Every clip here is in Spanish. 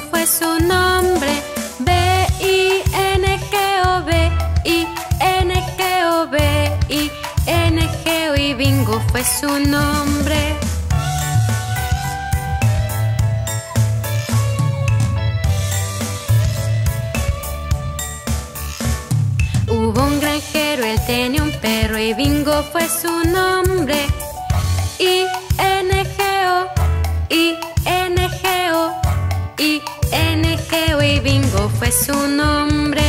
y fue su nombre. B-I-N-G-O, B-I-N-G-O, B-I-N-G-O y bingo fue su nombre. Hubo un granjero, él tenía un perro y bingo fue su nombre. I-N-G-O, Bingo fue su nombre.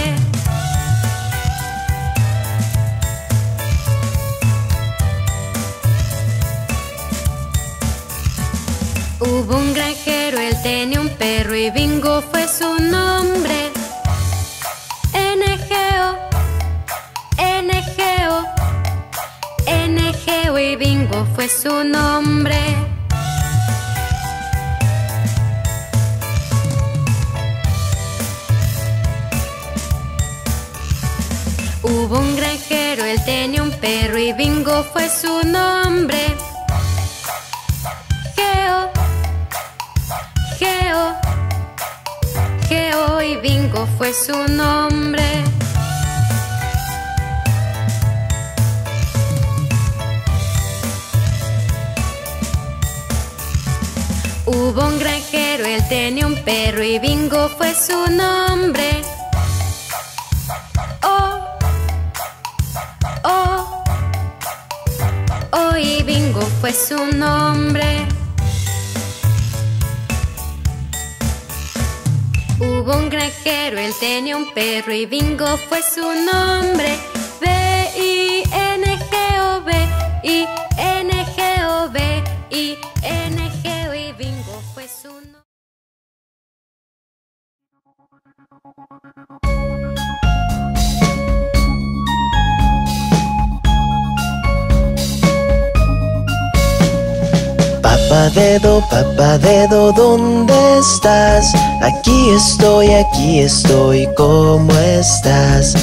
Hubo un granjero, él tenía un perro y bingo fue su nombre. N-G-O, N-G-O, N-G-O y bingo fue su nombre. Perro y bingo fue su nombre. Geo, Geo, Geo y bingo fue su nombre. Hubo un granjero, él tenía un perro y bingo fue su nombre. Fue su nombre. Hubo un granjero, él tenía un perro y bingo fue su nombre. B-I-N-G-O, B-I-N-G-O, B-I-N-G-O y bingo fue su nombre. Papá dedo, papá dedo, ¿dónde estás? Aquí estoy, aquí estoy, ¿cómo estás?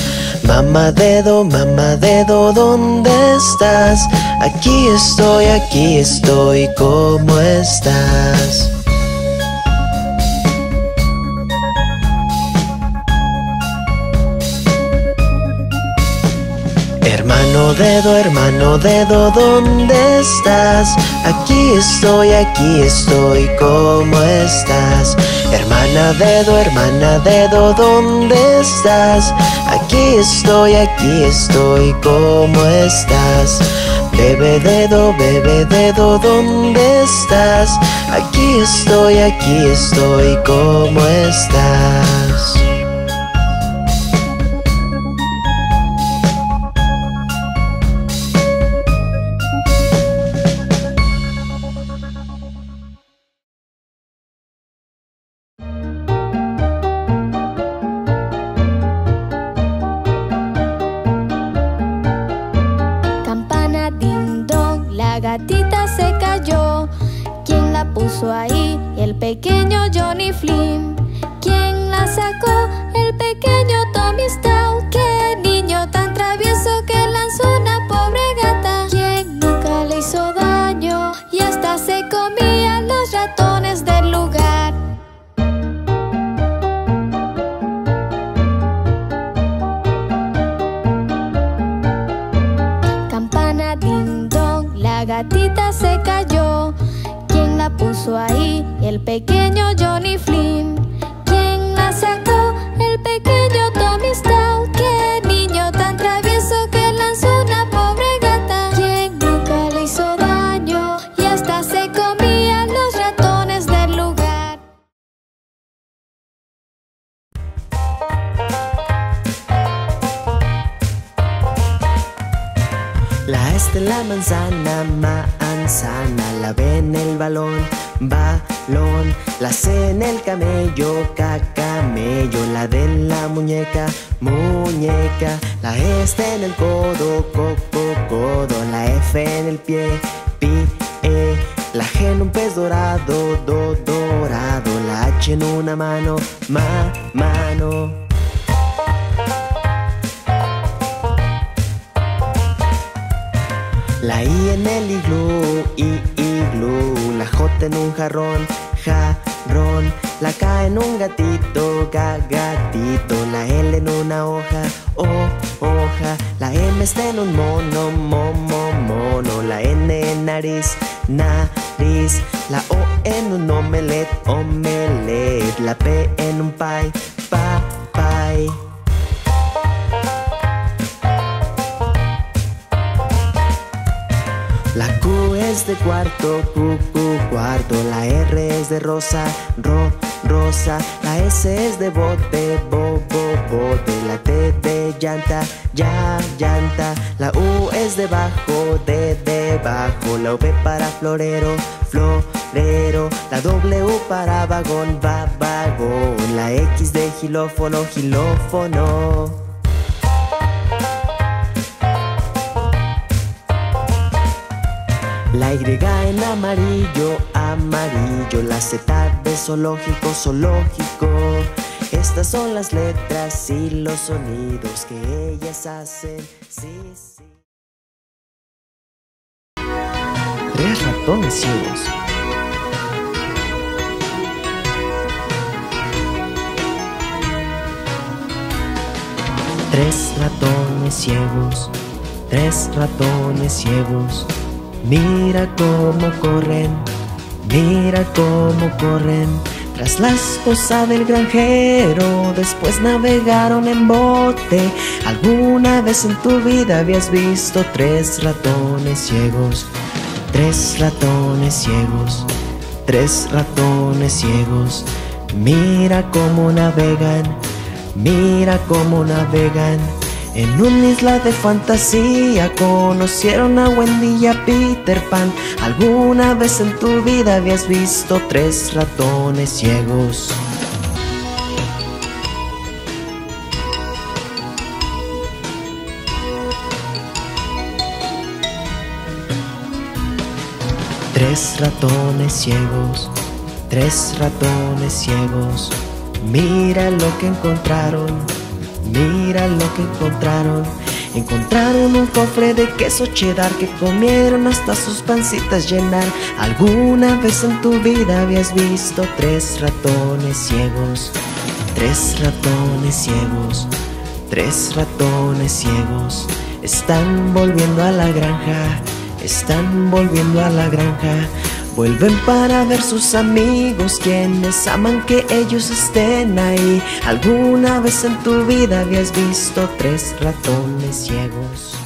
Mamá dedo, mamá dedo, ¿dónde estás? Aquí estoy, aquí estoy, ¿cómo estás? Dedo, hermano dedo, ¿dónde estás? Aquí estoy, aquí estoy, ¿cómo estás? Hermana dedo, hermana dedo, ¿dónde estás? Aquí estoy, aquí estoy, ¿cómo estás? Bebe dedo, bebe dedo, ¿dónde estás? Aquí estoy, aquí estoy, ¿cómo estás? Puso ahí? El pequeño Johnny Flynn. De cuarto, Q, Q, cuarto. La R es de rosa, ro, rosa. La S es de bote, bo, bo, bote. La T de llanta, ya, llanta. La U es de bajo, de debajo. La V para florero, florero. La W para vagón, va, vagón. La X de gilófono, gilófono. La Y en amarillo, amarillo. La Z de zoológico, zoológico. Estas son las letras y los sonidos que ellas hacen. Sí, sí. Tres ratones ciegos. Tres ratones ciegos, tres ratones ciegos. Mira cómo corren, mira cómo corren. Tras la esposa del granjero, después navegaron en bote. ¿Alguna vez en tu vida habías visto tres ratones ciegos? Tres ratones ciegos, tres ratones ciegos. Mira cómo navegan, mira cómo navegan. En una isla de fantasía conocieron a Wendy y a Peter Pan. ¿Alguna vez en tu vida habías visto tres ratones ciegos? Tres ratones ciegos, tres ratones ciegos. Mira lo que encontraron, mira lo que encontraron. Encontraron un cofre de queso cheddar que comieron hasta sus pancitas llenar. ¿Alguna vez en tu vida habías visto tres ratones ciegos? Tres ratones ciegos, tres ratones ciegos. Están volviendo a la granja, están volviendo a la granja. Vuelven para ver sus amigos, quienes aman que ellos estén ahí. ¿Alguna vez en tu vida habías visto tres ratones ciegos?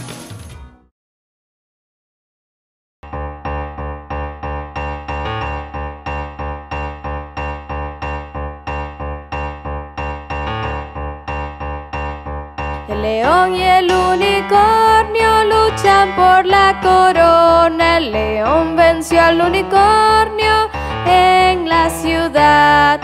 Por la corona. El león venció al unicornio en la ciudad.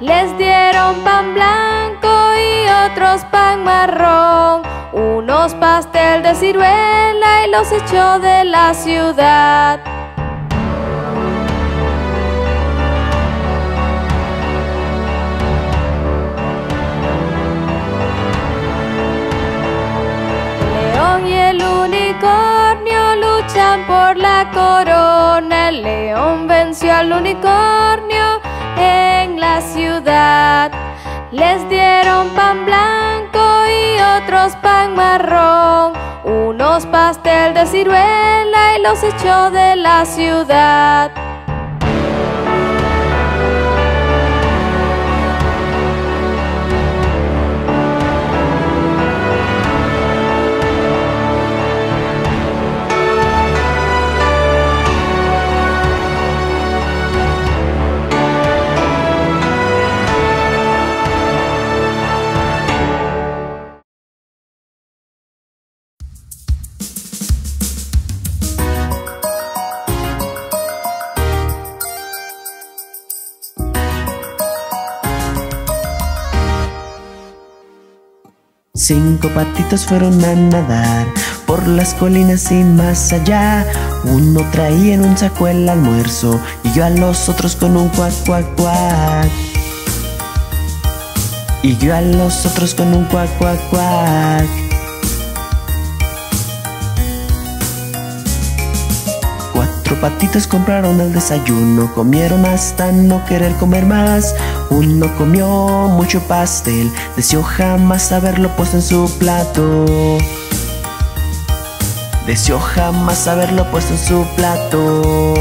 Les dieron pan blanco y otros pan marrón. Unos pastel de ciruela y los echó de la ciudad. León y el unicornio luchan por la corona. El león venció al unicornio en la ciudad. Les dieron pan blanco y otros pan marrón. Unos pastel de ciruela y los echó de la ciudad. Cinco patitos fueron a nadar por las colinas y más allá. Uno traía en un saco el almuerzo y yo a los otros con un cuac, cuac, cuac. Y yo a los otros con un cuac, cuac, cuac. Cuatro patitos compraron el desayuno, comieron hasta no querer comer más. Uno comió mucho pastel, deseó jamás haberlo puesto en su plato. Deseó jamás haberlo puesto en su plato.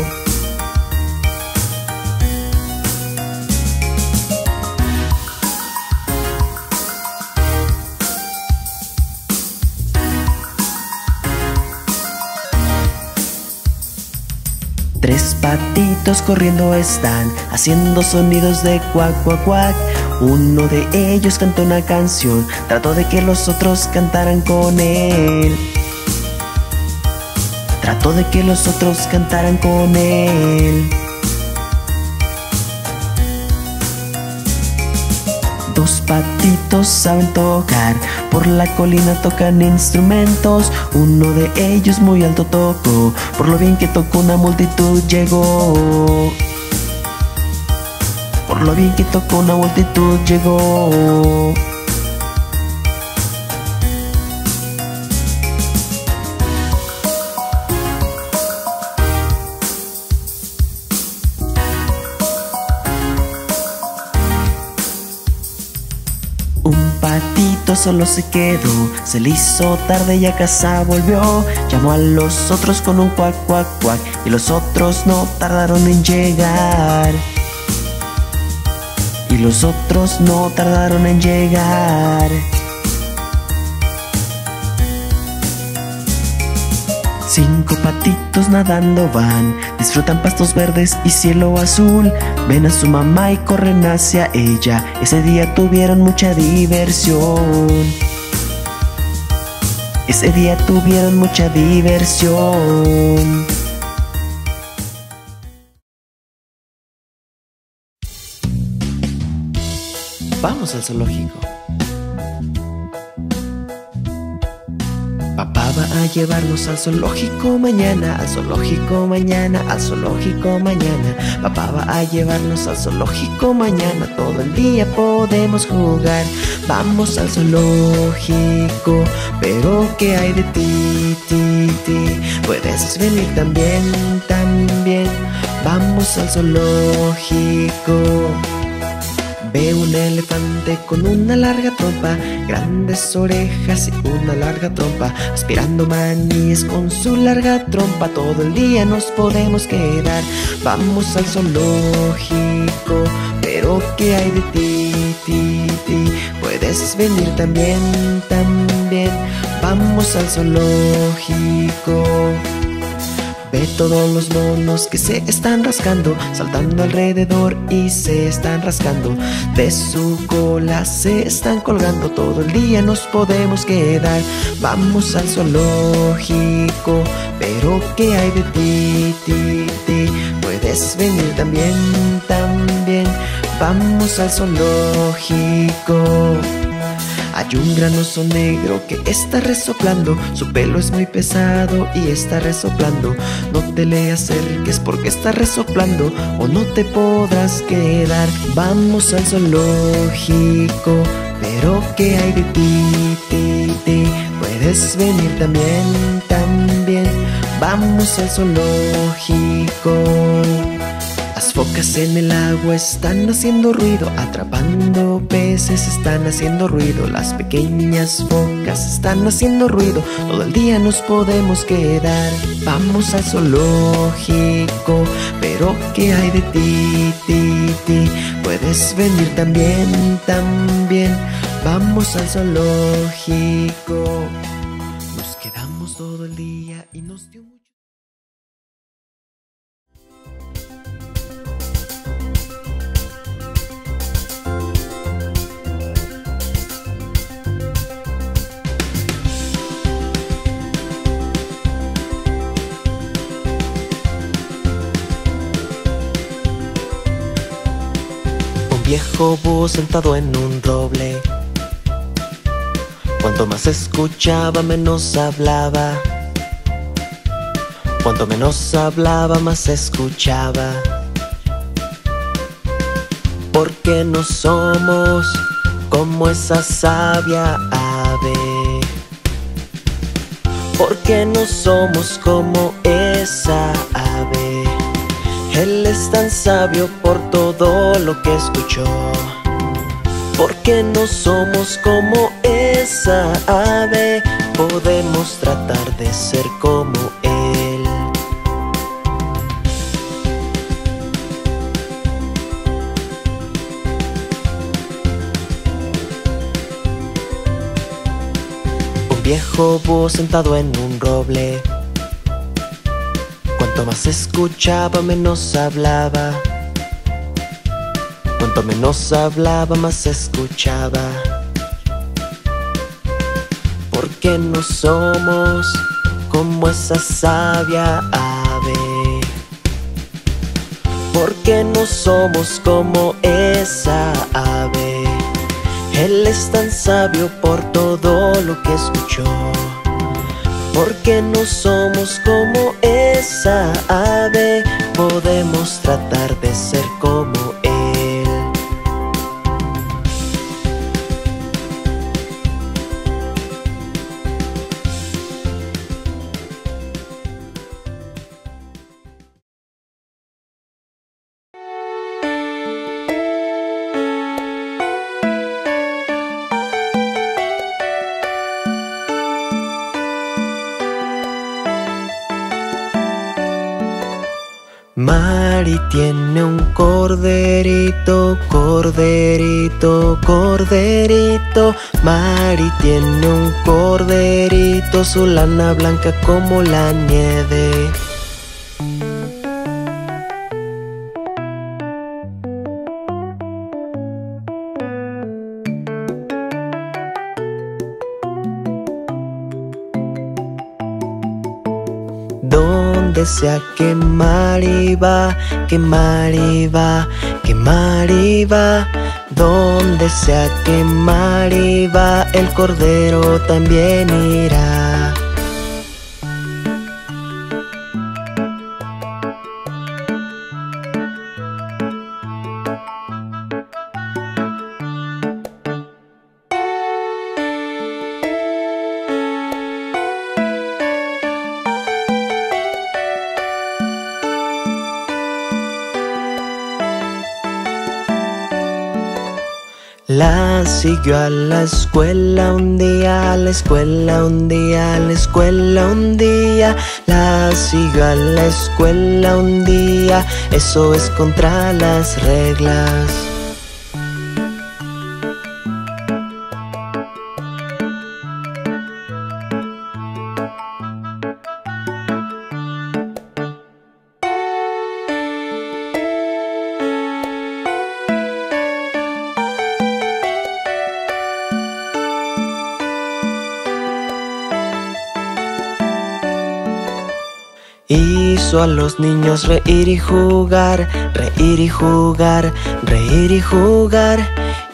Patitos corriendo están, haciendo sonidos de cuac, cuac, cuac. Uno de ellos cantó una canción, trató de que los otros cantaran con él. Trató de que los otros cantaran con él. Dos patitos saben tocar, por la colina tocan instrumentos. Uno de ellos muy alto tocó, por lo bien que tocó una multitud llegó. Por lo bien que tocó una multitud llegó. Solo se quedó, se le hizo tarde y a casa volvió. Llamó a los otros con un cuac, cuac, cuac, y los otros no tardaron en llegar. Y los otros no tardaron en llegar. Patitos nadando van, disfrutan pastos verdes y cielo azul. Ven a su mamá y corren hacia ella. Ese día tuvieron mucha diversión. Ese día tuvieron mucha diversión. Vamos al zoológico. Va a llevarnos al zoológico mañana, al zoológico mañana, al zoológico mañana. Papá va a llevarnos al zoológico mañana, todo el día podemos jugar. Vamos al zoológico, pero ¿qué hay de ti, ti, ti? Puedes venir también, también. Vamos al zoológico. Ve un elefante con una larga trompa, grandes orejas y una larga trompa, aspirando maníes con su larga trompa. Todo el día nos podemos quedar. Vamos al zoológico, pero ¿qué hay de ti, ti, ti? Puedes venir también, también. Vamos al zoológico. Ve todos los monos que se están rascando, saltando alrededor y se están rascando. De su cola se están colgando, todo el día nos podemos quedar. Vamos al zoológico, pero ¿qué hay de ti, ti, ti? Puedes venir también, también. Vamos al zoológico. Hay un gran oso negro que está resoplando, su pelo es muy pesado y está resoplando. No te le acerques porque está resoplando o no te podrás quedar. Vamos al zoológico, pero ¿qué hay de ti, ti, ti? Puedes venir también, también. Vamos al zoológico. Las focas en el agua están haciendo ruido, atrapando peces están haciendo ruido, las pequeñas focas están haciendo ruido, todo el día nos podemos quedar. Vamos al zoológico, pero ¿qué hay de ti, ti, ti? Puedes venir también, también. Vamos al zoológico. Viejo búho sentado en un roble. Cuanto más escuchaba, menos hablaba. Cuanto menos hablaba, más escuchaba. Porque no somos como esa sabia ave. Porque no somos como esa ave. Él es tan sabio por todo lo que escuchó. Porque no somos como esa ave, podemos tratar de ser como Él. Un viejo búho sentado en un roble Cuanto más escuchaba, menos hablaba. Cuanto menos hablaba, más escuchaba. Porque no somos como esa sabia ave. Porque no somos como esa ave. Él es tan sabio por todo lo que escuchó porque no somos como esa ave, podemos tratar de ser como corderito, corderito, corderito. Mari tiene un corderito, su lana blanca como la nieve. Donde sea que Mari va, que Mari va, que Mari va. Donde sea que Mari va, el cordero también irá. Siguió a la escuela un día, a la escuela un día, a la escuela un día. La siguió a la escuela un día, eso es contra las reglas. Hizo a los niños reír y jugar, reír y jugar, reír y jugar.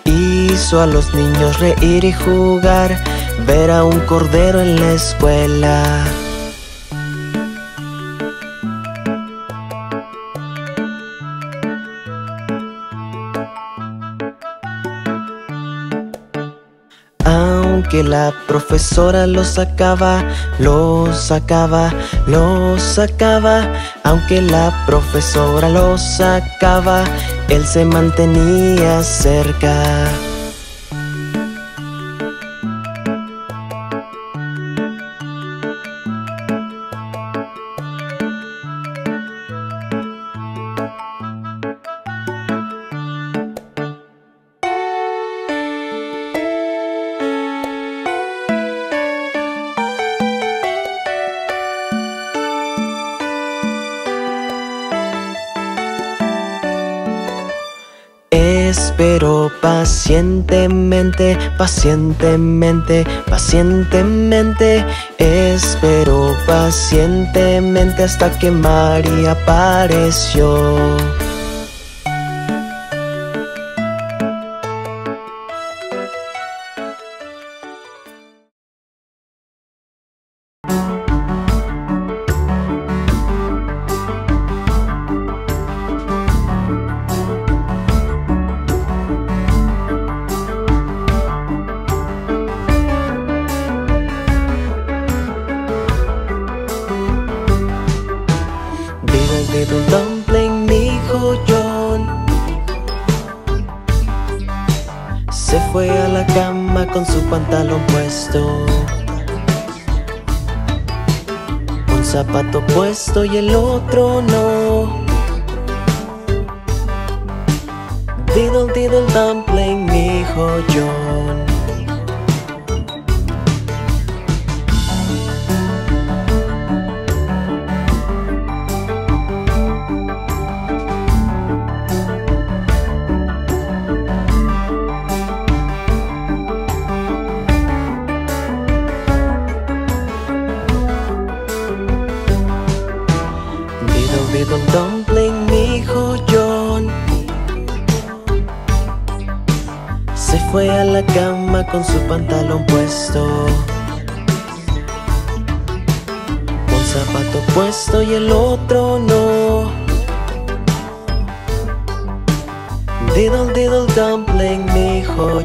Hizo a los niños reír y jugar, ver a un cordero en la escuela. La profesora lo sacaba, lo sacaba, lo sacaba. Aunque la profesora lo sacaba, él se mantenía cerca. Pacientemente, pacientemente, pacientemente. Espero pacientemente hasta que María apareció. Con su pantalón puesto. Un zapato puesto y el otro no. Diddle diddle dumpling, mi hijo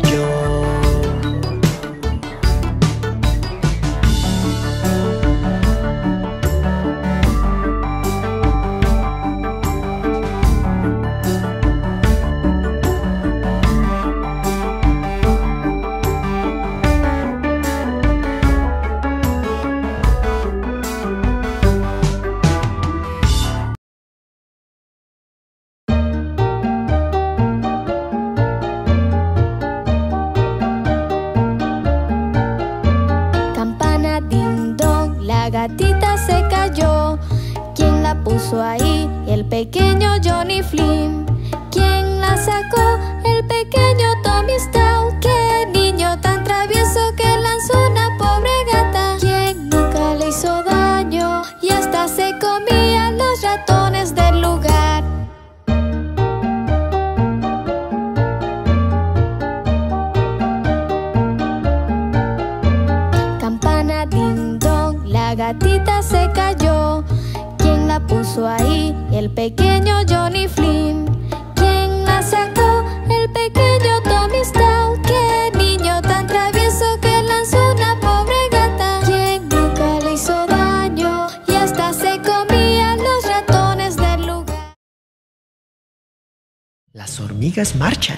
yo marchan.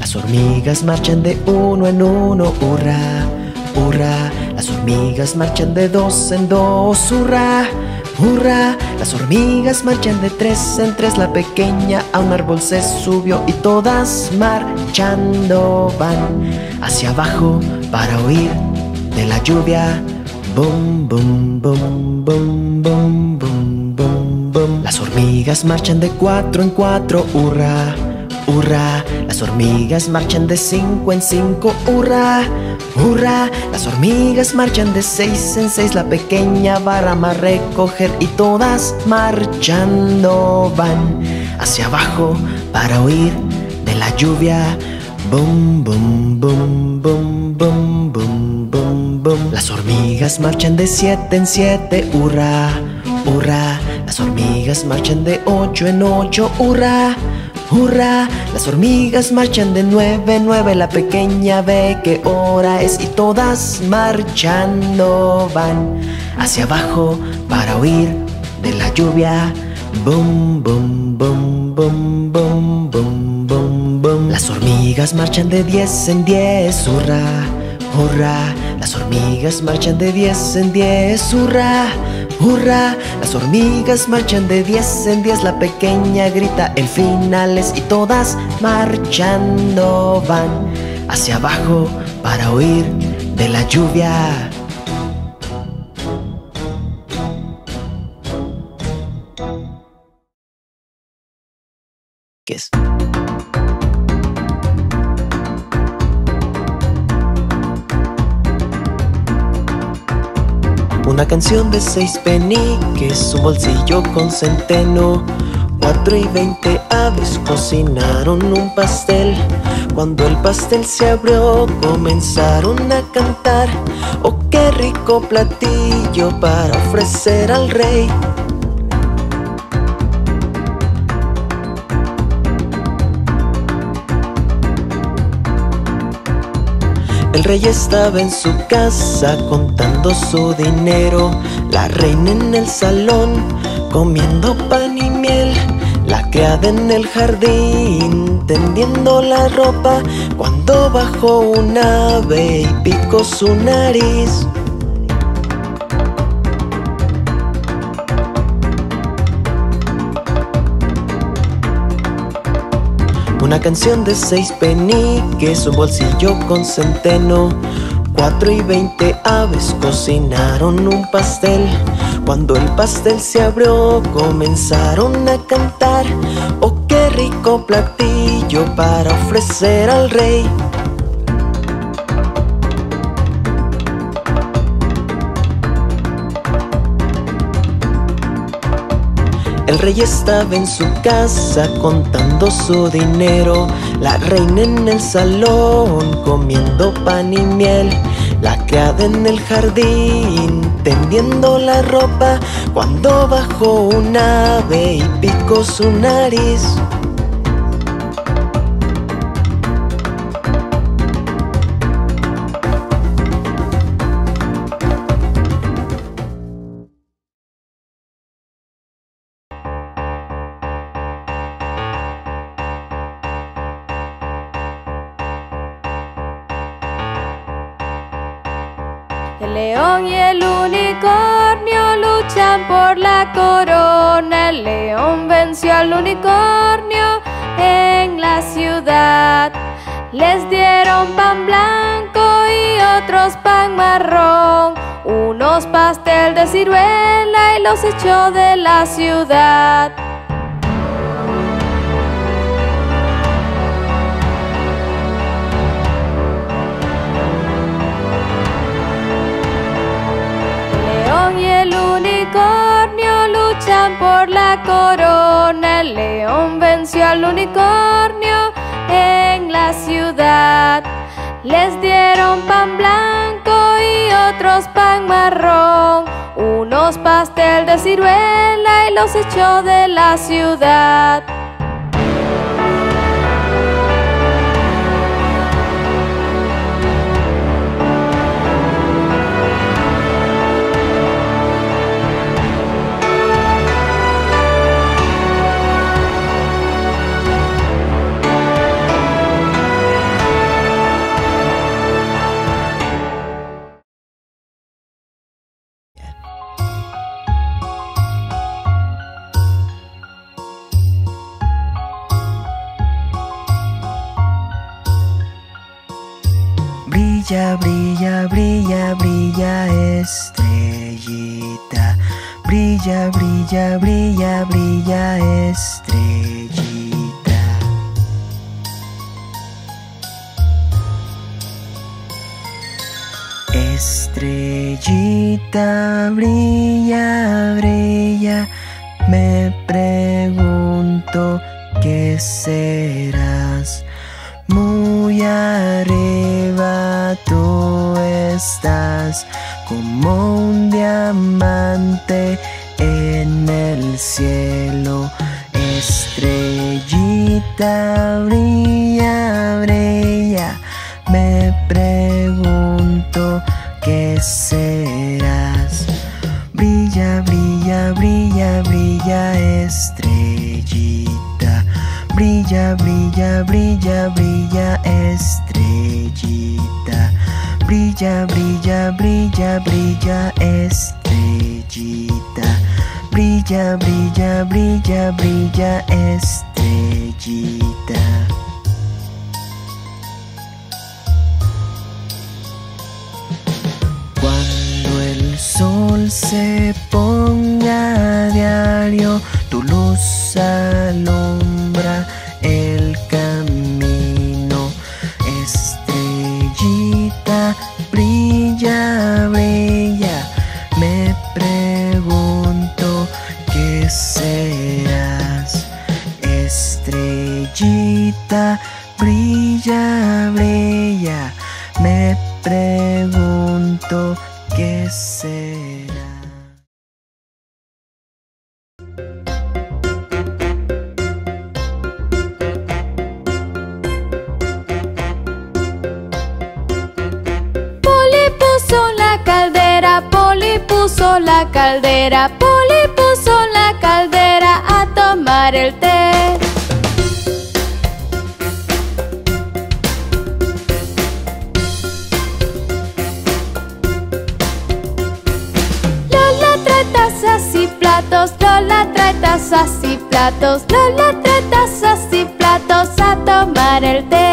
Las hormigas marchan de uno en uno, hurra, hurra. Las hormigas marchan de dos en dos, hurra, hurra. Las hormigas marchan de tres en tres. La pequeña a un árbol se subió y todas marchando van hacia abajo para huir de la lluvia. Bum, bum, bum, bum, bum, bum. Las hormigas marchan de cuatro en cuatro, hurra, hurra. Las hormigas marchan de cinco en cinco, hurra, hurra. Las hormigas marchan de seis en seis, la pequeña barra a recoger y todas marchando van hacia abajo para huir de la lluvia. Bum, bum, bum, bum, bum, bum, bum, bum. Las hormigas marchan de siete en siete, hurra, hurra. Las hormigas marchan de ocho en ocho, hurra, hurra. Las hormigas marchan de nueve en nueve, la pequeña ve qué hora es y todas marchando van hacia abajo para huir de la lluvia. Bum, bum, bum, bum, bum, bum, bum, bum. Las hormigas marchan de diez en diez, hurra, hurra. Las hormigas marchan de diez en diez, hurra. ¡Hurra! Las hormigas marchan de diez en diez, la pequeña grita el finales y todas marchando van hacia abajo para huir de la lluvia. Una canción de seis peniques, un bolsillo con centeno. Cuatro y veinte aves cocinaron un pastel. Cuando el pastel se abrió, comenzaron a cantar. Oh, qué rico platillo para ofrecer al rey. El rey estaba en su casa contando su dinero, la reina en el salón comiendo pan y miel, la criada en el jardín, tendiendo la ropa, cuando bajó un ave y picó su nariz. Una canción de seis peniques, un bolsillo con centeno. Cuatro y veinte aves cocinaron un pastel. Cuando el pastel se abrió, comenzaron a cantar. Oh, qué rico platillo para ofrecer al rey. El rey estaba en su casa contando su dinero, la reina en el salón comiendo pan y miel, la criada en el jardín tendiendo la ropa, cuando bajó un ave y picó su nariz. Por la corona. El león venció al unicornio en la ciudad. Les dieron pan blanco y otros pan marrón. Unos pastel de ciruela y los echó de la ciudad. León y el unicornio luchan por la corona. El león venció al unicornio en la ciudad. Les dieron pan blanco y otros pan marrón. Unos pastel de ciruela y los echó de la ciudad. Brilla, brilla, brilla, brilla estrellita. Brilla, brilla, brilla, brilla estrellita. Estrellita, brilla, brilla. Me pregunto qué serás. Muy arriba tú estás como un diamante en el cielo. Estrellita brilla, brilla. Me pregunto qué serás. Brilla, brilla, brilla, brilla, estrellita. Brilla, brilla, brilla, brilla, estrellita. Brilla, brilla, brilla, brilla, estrellita. Brilla, brilla, brilla, brilla, estrellita. Cuando el sol se ponga a diario, tu luz alumbra el camino. Estrellita, brilla, brilla. Me pregunto qué serás. Estrellita, brilla, brilla. Me pregunto qué será. Puso la caldera, Poli puso la caldera a tomar el té. Lola trae tazas y platos, Lola trae tazas y platos, Lola trae tazas y platos a tomar el té.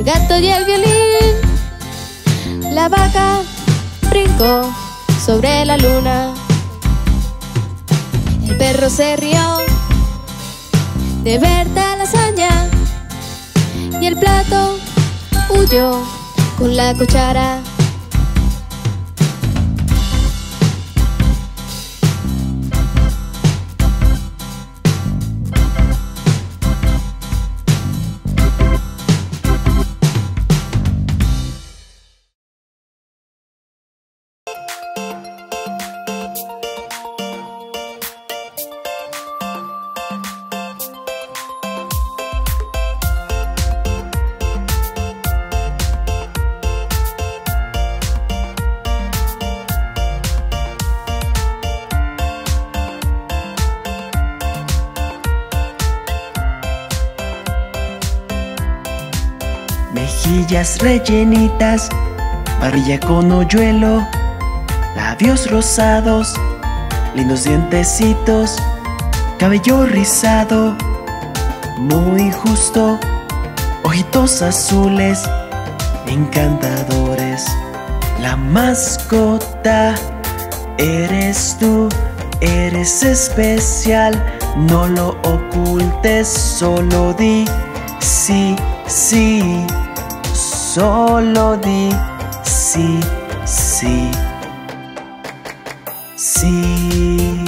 El gato y el violín, la vaca brincó sobre la luna, el perro se rió de ver tal hazaña. Y el plato huyó con la cuchara. Rellenitas, barbilla con hoyuelo, labios rosados, lindos dientecitos, cabello rizado, muy justo, ojitos azules, encantadores. La mascota eres tú, eres especial, no lo ocultes, solo di sí, sí, solo di sí, sí, sí.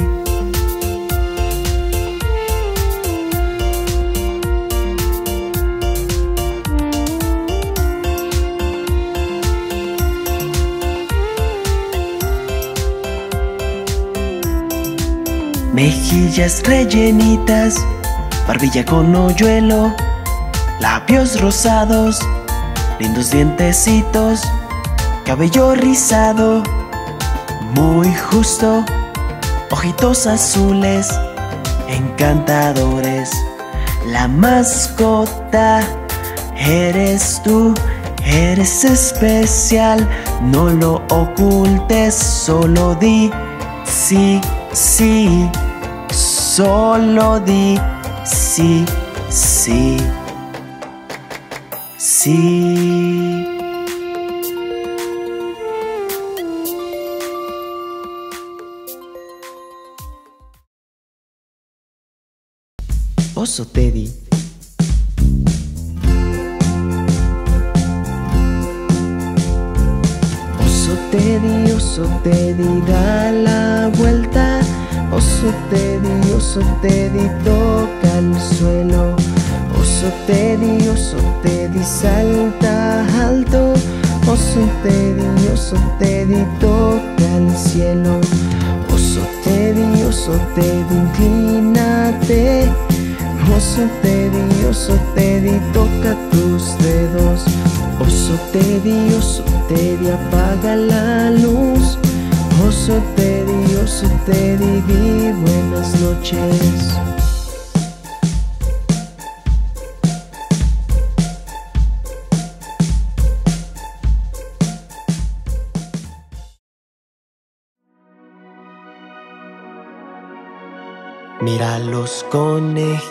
Mejillas rellenitas, barbilla con hoyuelo, labios rosados, lindos dientecitos, cabello rizado, muy justo, ojitos azules, encantadores. La mascota eres tú, eres especial, no lo ocultes, solo di sí, sí, solo di sí, sí, sí. Oso Teddy. Teddy, oso Teddy, da la vuelta. Oso Teddy, oso Teddy, toca el suelo. Oso Teddy, oso Teddy, salta alto. Oso Teddy, oso Teddy, toca el cielo. Oso Teddy, oso Teddy, inclínate. Oso Teddy, oso Teddy, toca tus dedos. Oso Teddy, oso Teddy, apaga la luz. Oso Teddy, oso Teddy, di buenas noches. Mira los conejitos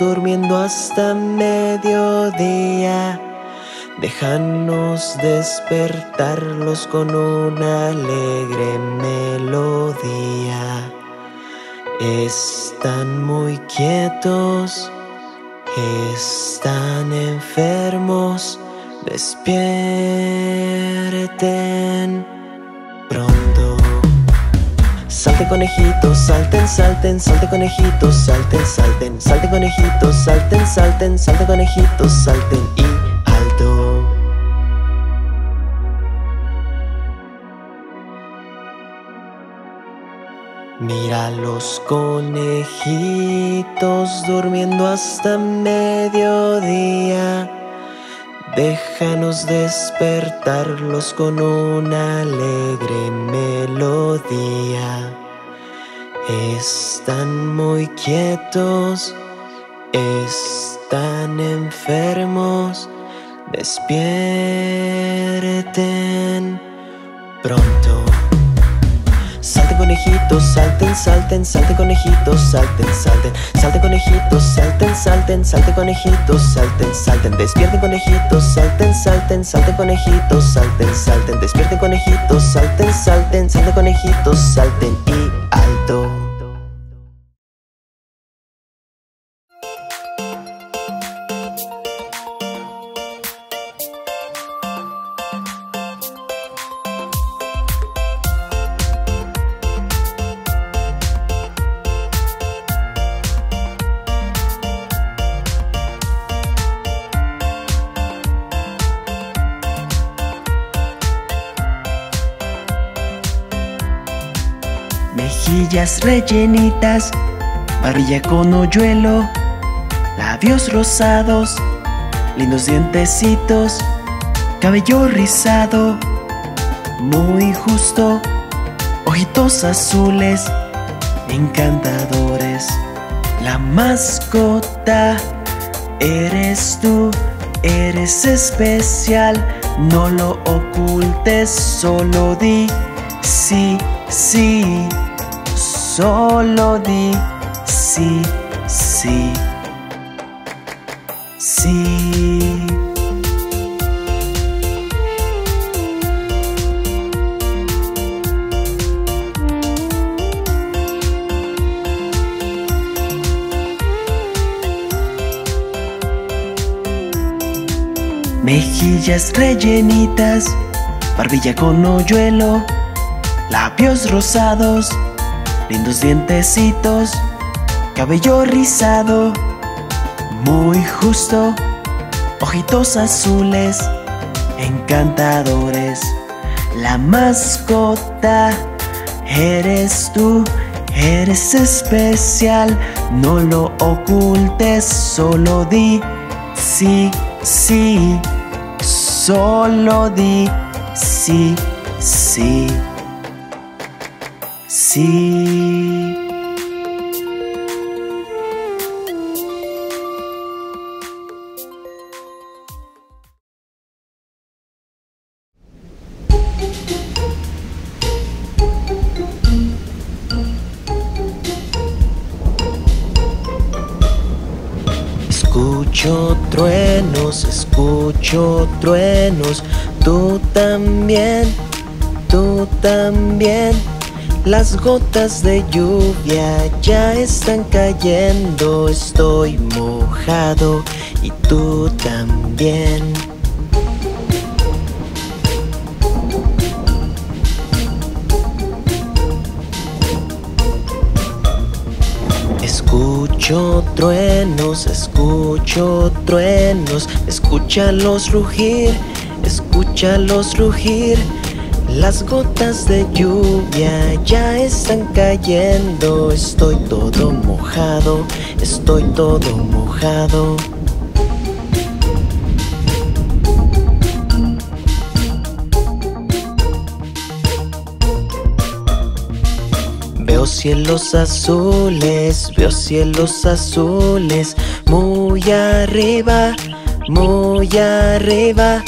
durmiendo hasta mediodía. Déjanos despertarlos con una alegre melodía. Están muy quietos, están enfermos, despierten pronto. Salte conejitos, salten, salten, salte conejitos, salten, salten, salte conejitos, salten, salten, salte conejitos, salten y Mira los conejitos durmiendo hasta mediodía. Déjanos despertarlos con una alegre melodía. Están muy quietos, están enfermos, despierten pronto. Salte conejitos, salten, salten, salte conejitos, salten, salten, salte conejitos, salten, salten, salte conejitos, salten, salten, despierten conejitos, salten, salten, salte conejitos, salten, salten, despierten conejitos, salten, salten, salte conejitos, salten. Y alto. Rellenitas, barbilla con hoyuelo, labios rosados, lindos dientecitos, cabello rizado, muy justo, ojitos azules, encantadores. La mascota eres tú, eres especial, no lo ocultes, solo di sí, sí, solo di sí, sí, sí. Mejillas rellenitas, barbilla con hoyuelo, labios rosados, lindos dientecitos, cabello rizado, muy justo, ojitos azules, encantadores. La mascota eres tú, eres especial, no lo ocultes, solo di sí, sí, solo di sí, sí. Escucho truenos, escucho truenos, tú también, tú también. Las gotas de lluvia ya están cayendo, estoy mojado y tú también. Escucho truenos, escucho truenos, escúchalos rugir, escúchalos rugir las gotas de lluvia ya están cayendo, estoy todo mojado, estoy todo mojado. Veo cielos azules, veo cielos azules, muy arriba, muy arriba.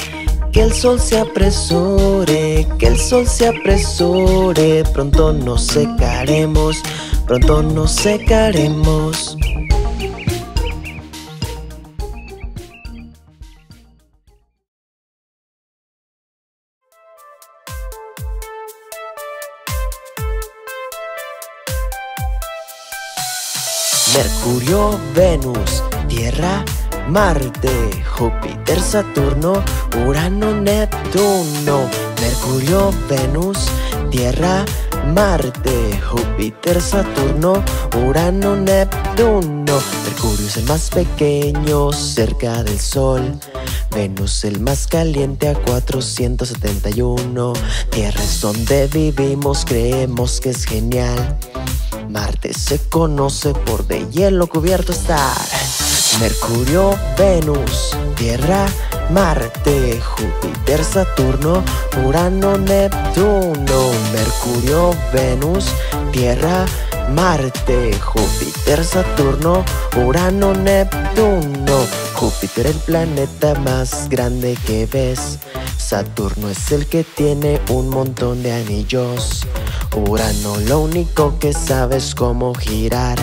Que el sol se apresure, que el sol se apresure, pronto nos secaremos, pronto nos secaremos. Mercurio, Venus, Tierra, Marte, Júpiter, Saturno, Urano, Neptuno. Mercurio, Venus, Tierra, Marte, Júpiter, Saturno, Urano, Neptuno. Mercurio es el más pequeño cerca del Sol. Venus el más caliente a 471. Tierra es donde vivimos, creemos que es genial. Marte se conoce por de hielo cubierto estar. Mercurio, Venus, Tierra, Marte, Júpiter, Saturno, Urano, Neptuno. Mercurio, Venus, Tierra, Marte, Júpiter, Saturno, Urano, Neptuno. Júpiter el planeta más grande que ves. Saturno es el que tiene un montón de anillos. Urano lo único que sabe es cómo girar.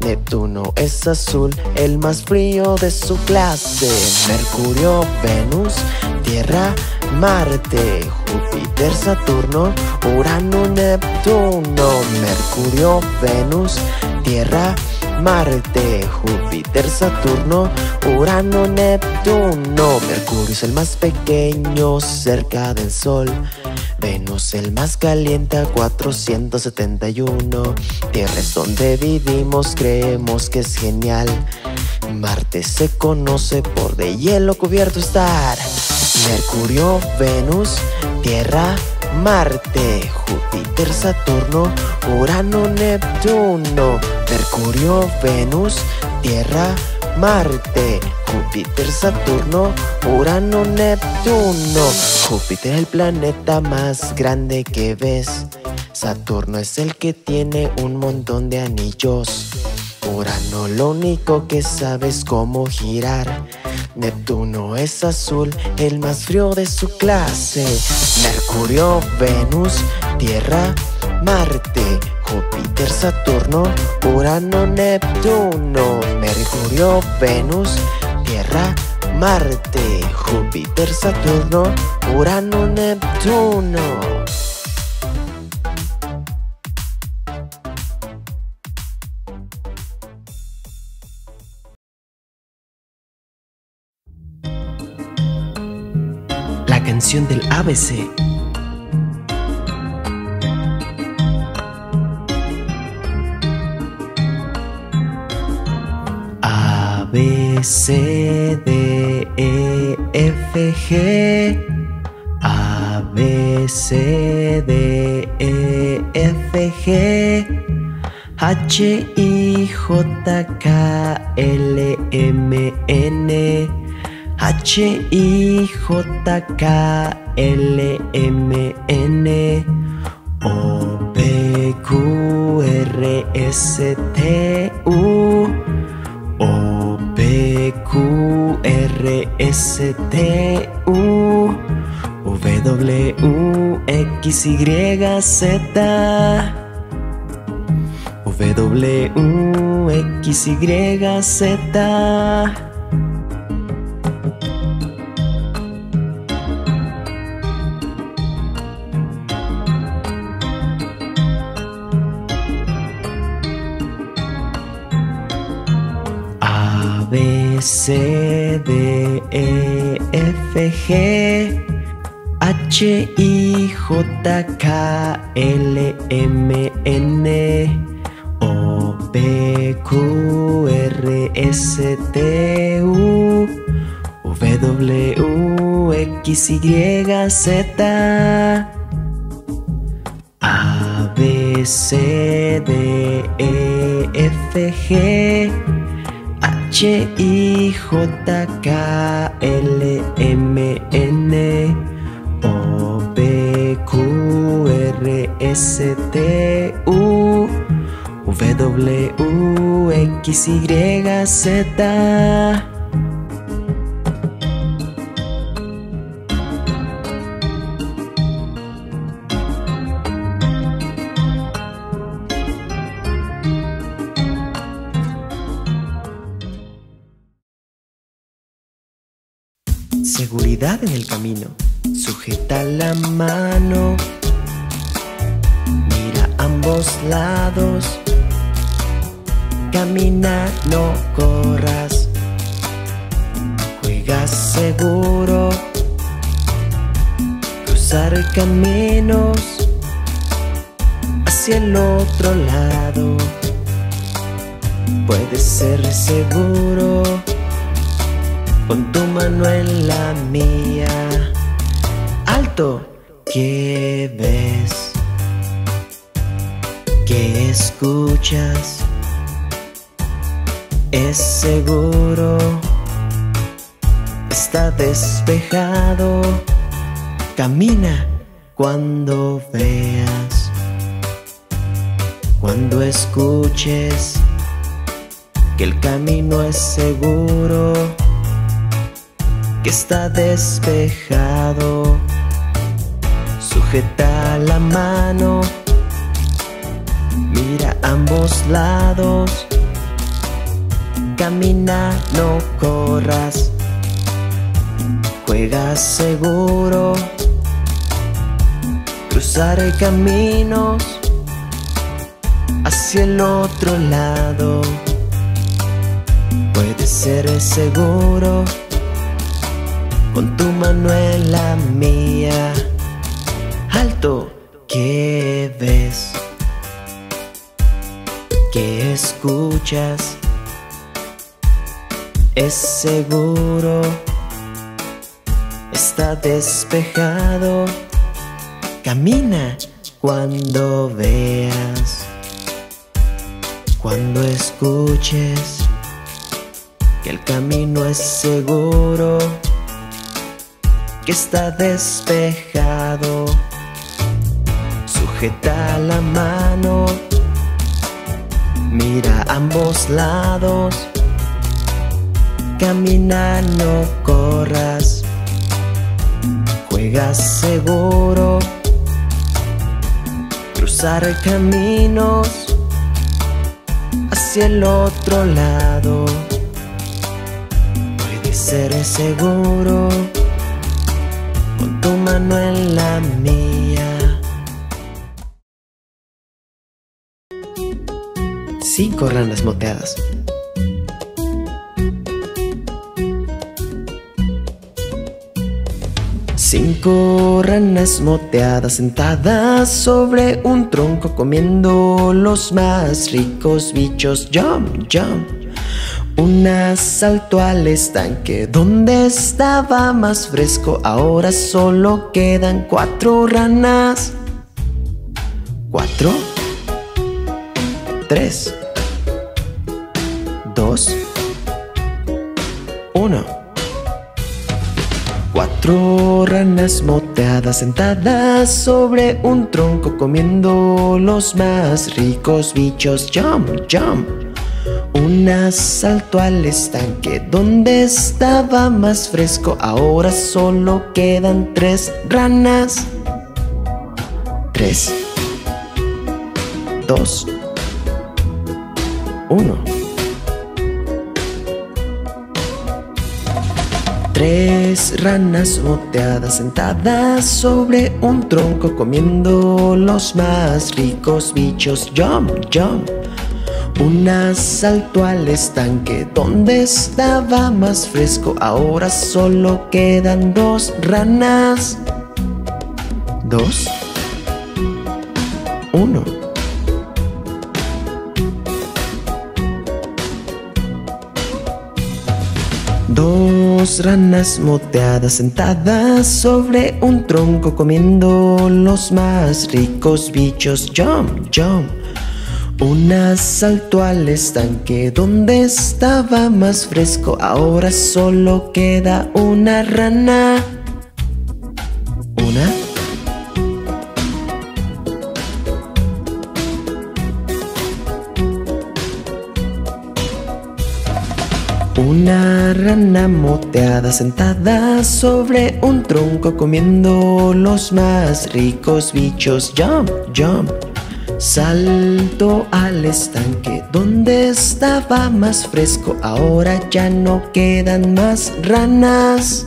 Neptuno es azul, el más frío de su clase. Mercurio, Venus, Tierra, Marte, Júpiter, Saturno, Urano, Neptuno. Mercurio, Venus, Tierra, Marte, Júpiter, Saturno, Urano, Neptuno. Mercurio es el más pequeño cerca del Sol. Venus el más caliente a 471. Tierra es donde vivimos, creemos que es genial. Marte se conoce por de hielo cubierto estar. Mercurio, Venus, Tierra, Marte, Júpiter, Saturno, Urano, Neptuno. Mercurio, Venus, Tierra, Marte, Júpiter, Saturno, Urano, Neptuno. Júpiter es el planeta más grande que ves. Saturno es el que tiene un montón de anillos. Urano lo único que sabe es cómo girar. Neptuno es azul, el más frío de su clase. Mercurio, Venus, Tierra, Marte, Júpiter, Saturno, Urano, Neptuno. Mercurio, Venus, Tierra, Marte, Júpiter, Saturno, Urano, Neptuno. La canción del ABC. C, D, E, F, G. A, B, C, D, E, F, G. H, I, J, K, L, M, N. H, I, J, K, L, M, N. O, P, Q, R, S, T, U. O, Q, R, S, T, U. W, X, Y, Z. W, X, Y, Z. C, D, E, F, G. H, I, J, K, L, M, N. O, P, Q R S T U W X Y Z A B C D E F G H I J K L M N O P Q R S T U W X Y Z En el camino. Sujeta la mano. Mira ambos lados. Camina, no corras. Juega seguro. Cruzar caminos hacia el otro lado. Puede ser seguro. Pon tu mano en la mía. Alto, ¿qué ves? ¿Qué escuchas? Es seguro. Está despejado. Camina cuando veas. Cuando escuches que el camino es seguro que está despejado. Sujeta la mano, mira ambos lados. Camina, no corras. Juega seguro. Cruzar caminos hacia el otro lado. Puede ser seguro con tu mano en la mía. Alto, ¿qué ves? ¿Qué escuchas? Es seguro, está despejado. Camina cuando veas, cuando escuches que el camino es seguro que está despejado. Sujeta la mano, mira ambos lados. Camina, no corras. Juega seguro. Cruzar caminos hacia el otro lado. Puede ser seguro mano en la mía. Cinco ranas moteadas. Cinco ranas moteadas sentadas sobre un tronco comiendo los más ricos bichos. Jump, jump. Una saltó al estanque donde estaba más fresco. Ahora solo quedan cuatro ranas. Cuatro. Tres. Dos. Uno. Cuatro ranas moteadas sentadas sobre un tronco comiendo los más ricos bichos. Jump, jump. Una saltó al estanque donde estaba más fresco. Ahora solo quedan tres ranas. Tres. Dos. Uno. Tres ranas moteadas sentadas sobre un tronco comiendo los más ricos bichos. Jump, jump. Un asalto al estanque donde estaba más fresco, ahora solo quedan dos ranas. Dos. Uno. Dos ranas moteadas sentadas sobre un tronco comiendo los más ricos bichos. Jump, jump. Una saltó al estanque donde estaba más fresco. Ahora solo queda una rana. Una. Una rana moteada sentada sobre un tronco comiendo los más ricos bichos. Jump, jump. Salto al estanque donde estaba más fresco. Ahora ya no quedan más ranas.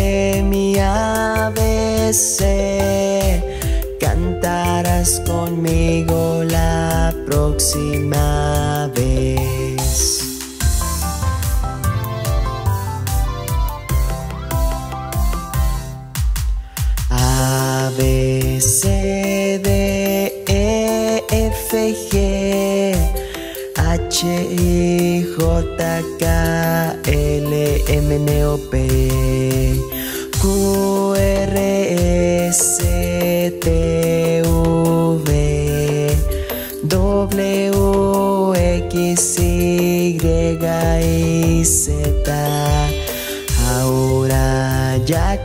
ABC, cantarás conmigo la próxima vez. A, B, E, H, J, L, M, O, P,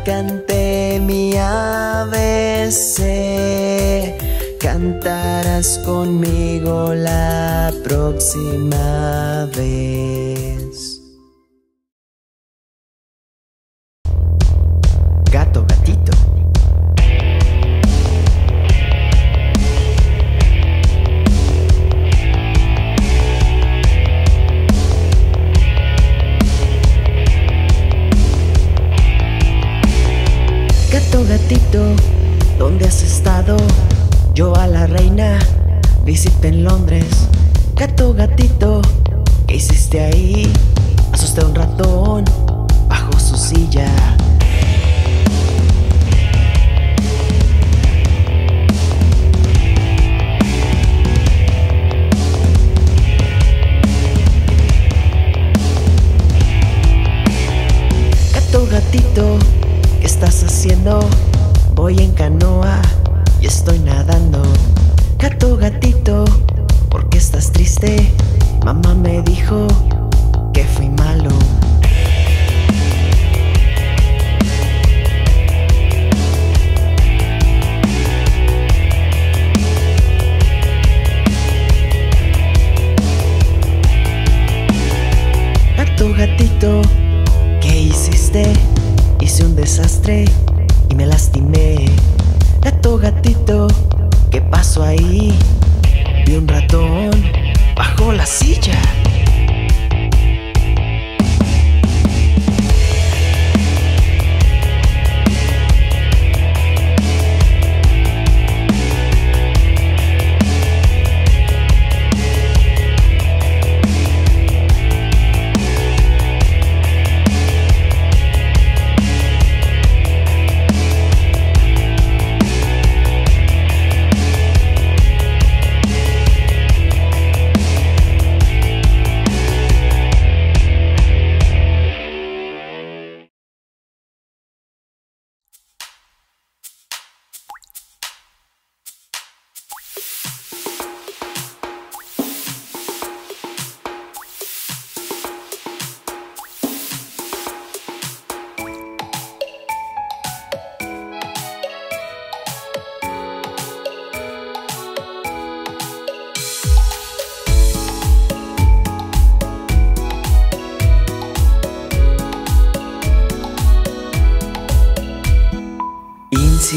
ya canté mi ABC, cantarás conmigo la próxima vez.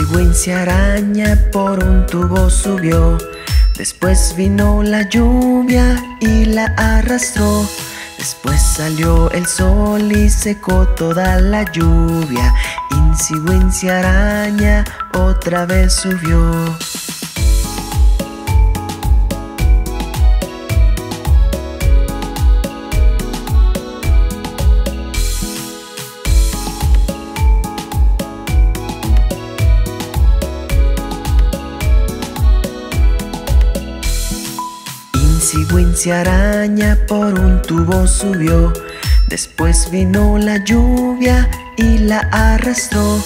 Insigüencia araña por un tubo subió. Después vino la lluvia y la arrastró. Después salió el sol y secó toda la lluvia. Insigüencia araña otra vez subió. Araña por un tubo subió. Después vino la lluvia y la arrastró.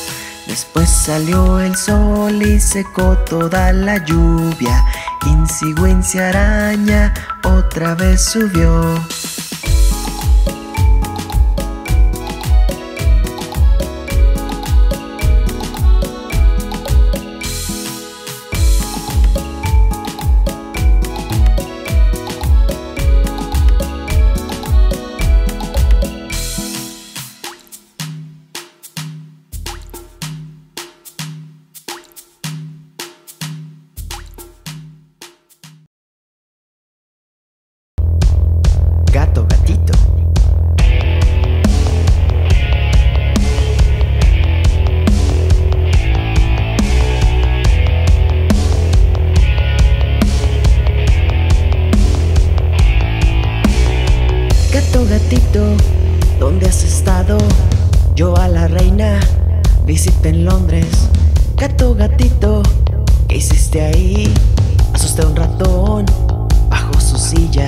Después salió el sol y secó toda la lluvia. Insigüencia araña otra vez subió. ¿Qué hiciste ahí? Asusté a un ratón bajo su silla.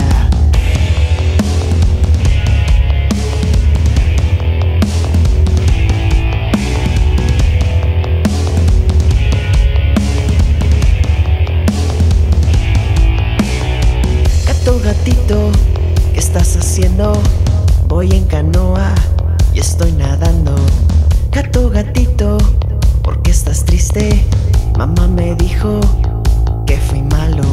Gato, gatito, ¿qué estás haciendo? Voy en canoa y estoy nadando. Gato, gatito, ¿por qué estás triste? Mamá me dijo que fui malo.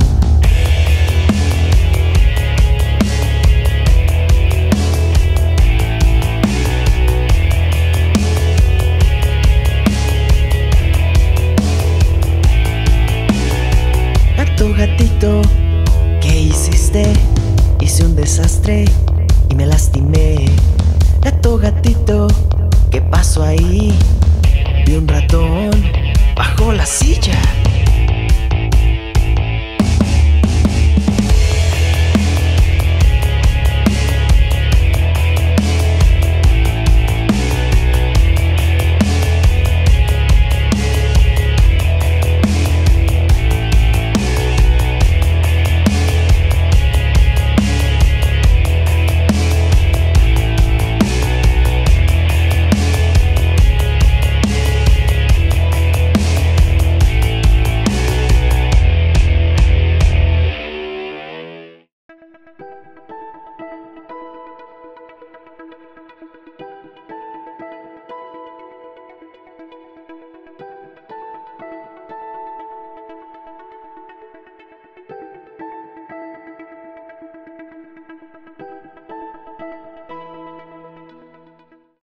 Gato, gatito, ¿qué hiciste? Hice un desastre y me lastimé. Gato, gatito, ¿qué pasó ahí? Vi un ratón.